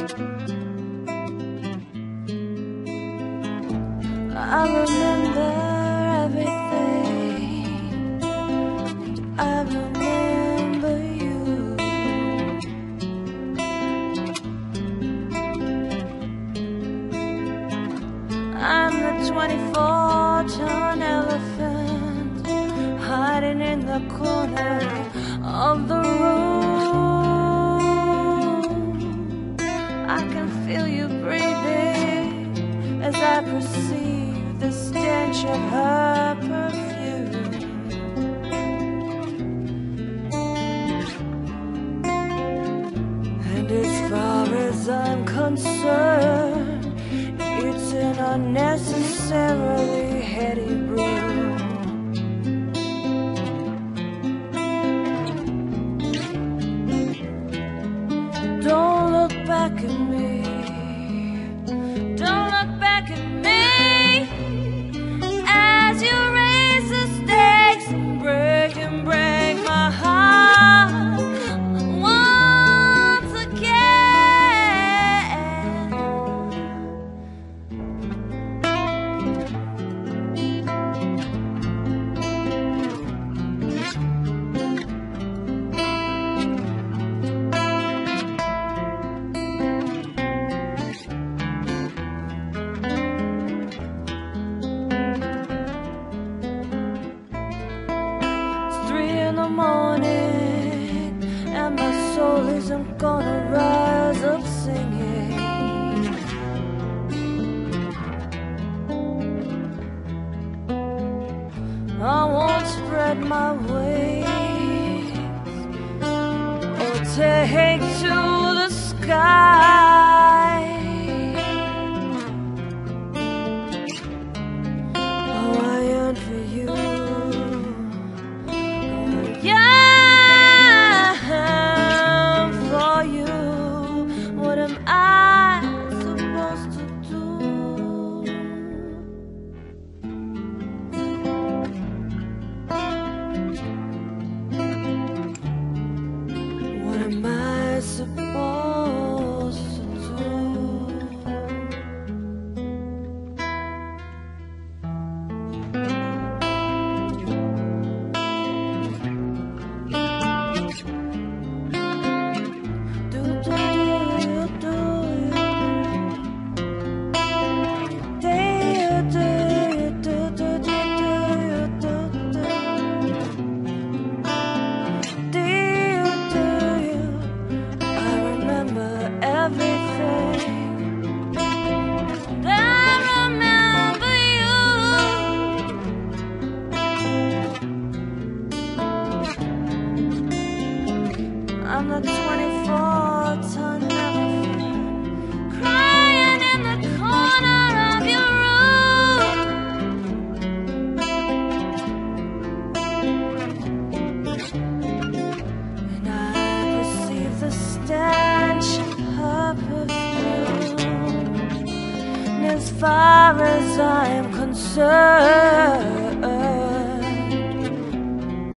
I remember everything. I remember you. I'm the 24 ton perceive the stench of her perfume. And as far as I'm concerned, it's an unnecessarily isn't gonna rise up singing. I won't spread my wings or take to the sky. I'm the 24 ton elephant crying in the corner of your room. And I perceive the stench of her perfume. And as far as I am concerned,